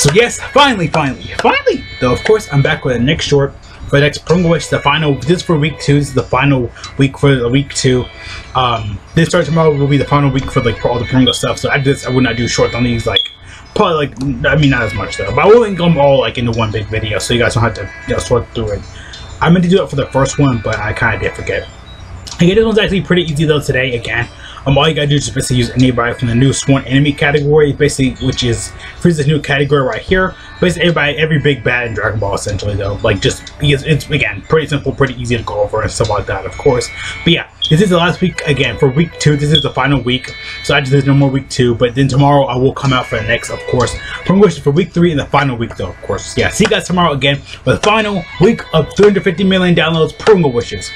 So yes, finally, finally, finally! Though of course I'm back with the next short for the next Porunga Wish, the final this is for week two, this is the final week for the week two. Um this start tomorrow will be the final week for like for all the Porunga stuff. So I just I would not do shorts on these like probably like I mean not as much though. But I will link them all like into one big video so you guys don't have to you know sort through it. I meant to do it for the first one, but I kinda did forget. Okay, this one's actually pretty easy though today again. Um, all you gotta do is basically use anybody from the new Sworn Enemy category, basically, which is for this new category right here. Basically, everybody, every big bad in Dragon Ball, essentially, though. Like, just because it's again pretty simple, pretty easy to go over and stuff like that, of course. But yeah, this is the last week again for week two. This is the final week, so I just there's no more week two. But then tomorrow I will come out for the next, of course, promotion for week three and the final week, though, of course. Yeah, see you guys tomorrow again for the final week of 350 million downloads. Porunga wishes.